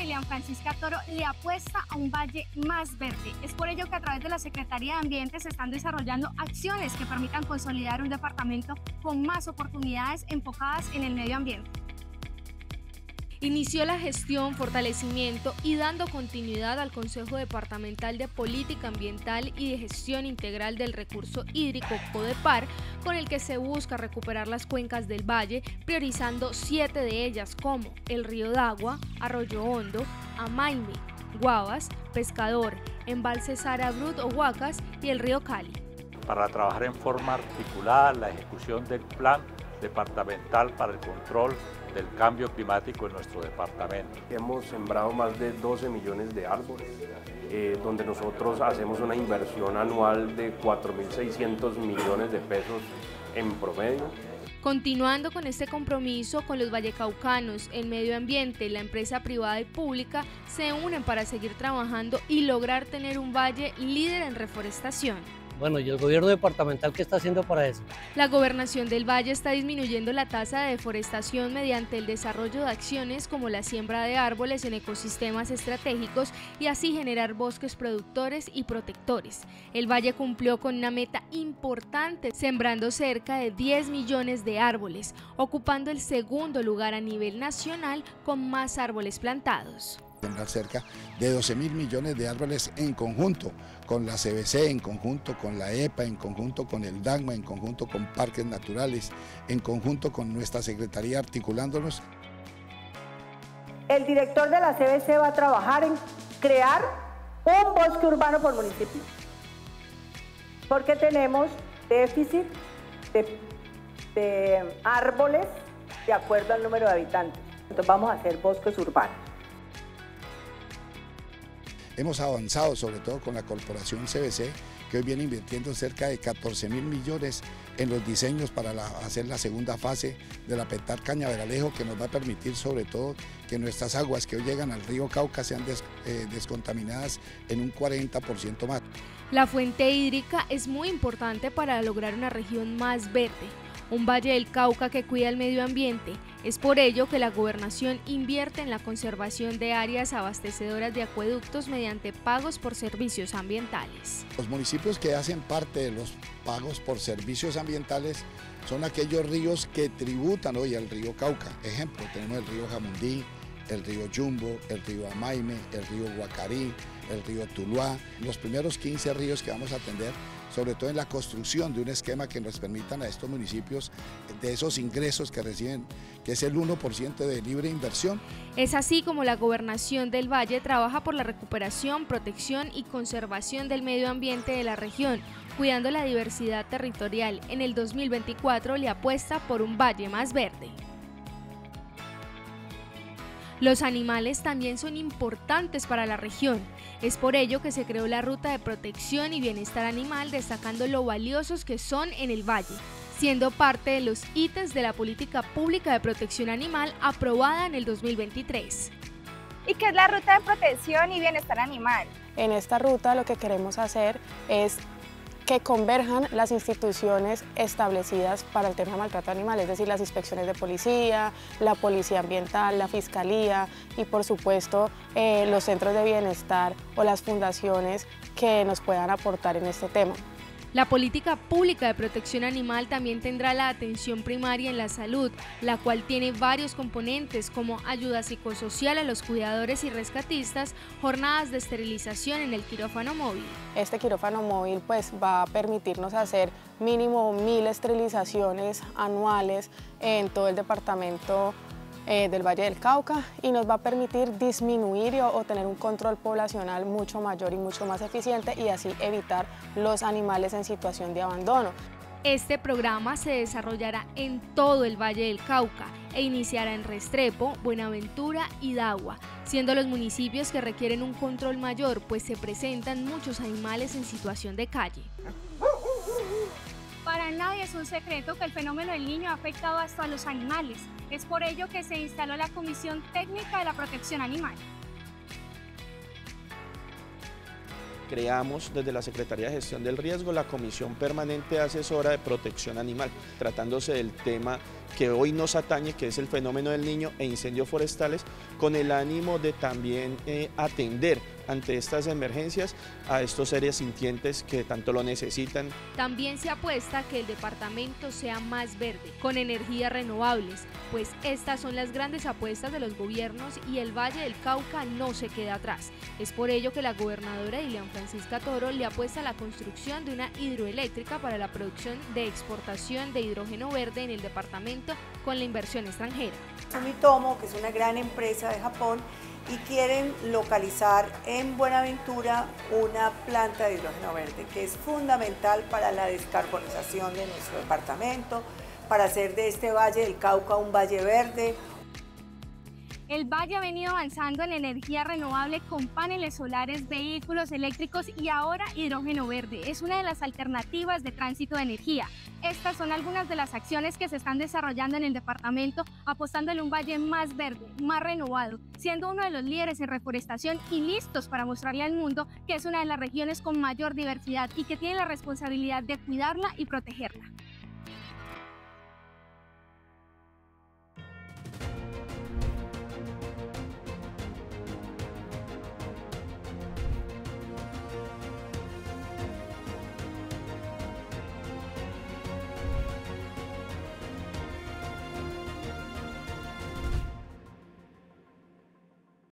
Elian Francisca Toro le apuesta a un valle más verde. Es por ello que a través de la Secretaría de Ambiente se están desarrollando acciones que permitan consolidar un departamento con más oportunidades enfocadas en el medio ambiente inició la gestión, fortalecimiento y dando continuidad al Consejo Departamental de Política Ambiental y de Gestión Integral del Recurso Hídrico CODEPAR, con el que se busca recuperar las cuencas del valle, priorizando siete de ellas como el Río Dagua, Arroyo Hondo, Amaime, Guavas, Pescador, Embalse Sara Brut o Huacas y el Río Cali. Para trabajar en forma articulada la ejecución del plan departamental para el control del cambio climático en nuestro departamento. Hemos sembrado más de 12 millones de árboles, eh, donde nosotros hacemos una inversión anual de 4.600 millones de pesos en promedio. Continuando con este compromiso con los vallecaucanos, el medio ambiente, la empresa privada y pública se unen para seguir trabajando y lograr tener un valle líder en reforestación. Bueno, ¿y el gobierno departamental qué está haciendo para eso? La gobernación del Valle está disminuyendo la tasa de deforestación mediante el desarrollo de acciones como la siembra de árboles en ecosistemas estratégicos y así generar bosques productores y protectores. El Valle cumplió con una meta importante, sembrando cerca de 10 millones de árboles, ocupando el segundo lugar a nivel nacional con más árboles plantados cerca de 12 mil millones de árboles en conjunto con la CBC, en conjunto con la EPA, en conjunto con el DAGMA, en conjunto con Parques Naturales, en conjunto con nuestra Secretaría articulándonos. El director de la CBC va a trabajar en crear un bosque urbano por municipio, porque tenemos déficit de árboles de acuerdo al número de habitantes. Entonces vamos a hacer bosques urbanos. Hemos avanzado sobre todo con la corporación CBC, que hoy viene invirtiendo cerca de 14 mil millones en los diseños para hacer la segunda fase de la Petar Cañaveralejo, que nos va a permitir sobre todo que nuestras aguas que hoy llegan al río Cauca sean eh, descontaminadas en un 40% más. La fuente hídrica es muy importante para lograr una región más verde un valle del Cauca que cuida el medio ambiente. Es por ello que la gobernación invierte en la conservación de áreas abastecedoras de acueductos mediante pagos por servicios ambientales. Los municipios que hacen parte de los pagos por servicios ambientales son aquellos ríos que tributan hoy al río Cauca. Ejemplo, tenemos el río Jamundí, el río Yumbo, el río Amaime, el río Guacarí, el río Tuluá, los primeros 15 ríos que vamos a atender sobre todo en la construcción de un esquema que nos permitan a estos municipios de esos ingresos que reciben, que es el 1% de libre inversión. Es así como la gobernación del Valle trabaja por la recuperación, protección y conservación del medio ambiente de la región, cuidando la diversidad territorial. En el 2024 le apuesta por un valle más verde. Los animales también son importantes para la región. Es por ello que se creó la Ruta de Protección y Bienestar Animal, destacando lo valiosos que son en el valle, siendo parte de los ítems de la Política Pública de Protección Animal aprobada en el 2023. ¿Y qué es la Ruta de Protección y Bienestar Animal? En esta ruta lo que queremos hacer es que converjan las instituciones establecidas para el tema de maltrato animal, es decir, las inspecciones de policía, la policía ambiental, la fiscalía y por supuesto eh, los centros de bienestar o las fundaciones que nos puedan aportar en este tema. La política pública de protección animal también tendrá la atención primaria en la salud, la cual tiene varios componentes como ayuda psicosocial a los cuidadores y rescatistas, jornadas de esterilización en el quirófano móvil. Este quirófano móvil pues va a permitirnos hacer mínimo mil esterilizaciones anuales en todo el departamento eh, del Valle del Cauca y nos va a permitir disminuir o, tener un control poblacional mucho mayor y mucho más eficiente y así evitar los animales en situación de abandono. Este programa se desarrollará en todo el Valle del Cauca e iniciará en Restrepo, Buenaventura y Dagua, siendo los municipios que requieren un control mayor, pues se presentan muchos animales en situación de calle. Para nadie es un secreto que el fenómeno del niño ha afectado hasta a los animales. Es por ello que se instaló la Comisión Técnica de la Protección Animal. creamos desde la Secretaría de Gestión del Riesgo la Comisión Permanente Asesora de Protección Animal, tratándose del tema que hoy nos atañe, que es el fenómeno del niño e incendios forestales, con el ánimo de también eh, atender ante estas emergencias a estos seres sintientes que tanto lo necesitan. También se apuesta que el departamento sea más verde, con energías renovables, pues estas son las grandes apuestas de los gobiernos y el Valle del Cauca no se queda atrás. Es por ello que la gobernadora Ilian Francisca Toro le apuesta a la construcción de una hidroeléctrica para la producción de exportación de hidrógeno verde en el departamento con la inversión extranjera. Sumitomo, que es una gran empresa de Japón, y quieren localizar en Buenaventura una planta de hidrógeno verde que es fundamental para la descarbonización de nuestro departamento, para hacer de este Valle del Cauca un valle verde, el Valle ha venido avanzando en energía renovable con paneles solares, vehículos eléctricos y ahora hidrógeno verde. Es una de las alternativas de tránsito de energía. Estas son algunas de las acciones que se están desarrollando en el departamento, apostándole un valle más verde, más renovado, siendo uno de los líderes en reforestación y listos para mostrarle al mundo que es una de las regiones con mayor diversidad y que tiene la responsabilidad de cuidarla y protegerla.